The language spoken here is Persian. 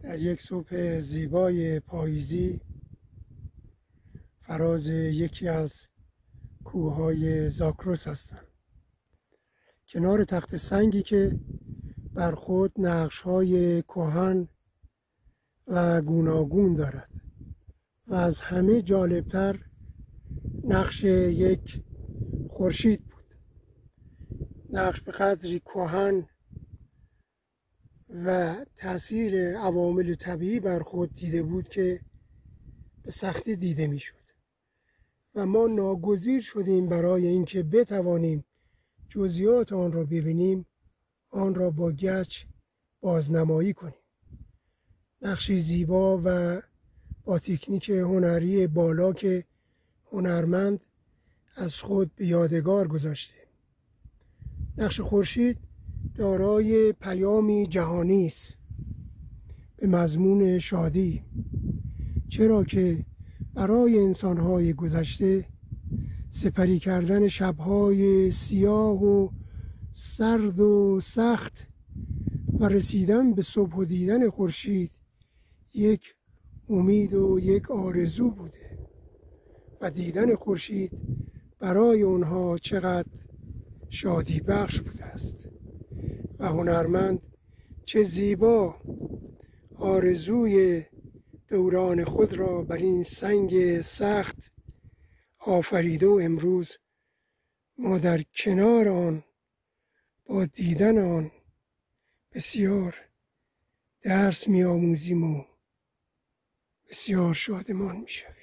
در یک صبح زیبای پاییزی فراز یکی از کوههای زاکروس هستم. کنار تخت سنگی که بر خود نقش های کهن و گوناگون دارد و از همه جالبتر نقش یک خورشید بود. نقش به قدری کهن و تاثیر عوامل طبیعی بر خود دیده بود که به سختی دیده می‌شد. و ما ناگزیر شدیم برای اینکه بتوانیم جزئیات آن را ببینیم آن را با گچ بازنمایی کنیم. نقشی زیبا و با تکنیک هنری بالا که هنرمند از خود به یادگار گذاشته. نقش خورشید دارای پیامی جهانی است. به مضمون شادی. چرا که برای انسانهای گذشته سپری کردن شبهای سیاه و سرد و سخت و رسیدن به صبح و دیدن خورشید یک امید و یک آرزو بوده. و دیدن خورشید برای اونها چقدر شادی بخش بوده است. و هنرمند چه زیبا آرزوی دوران خود را بر این سنگ سخت آفریده و امروز ما در کنار آن با دیدن آن بسیار درس میآموزیم و بسیار شادمان می‌شویم.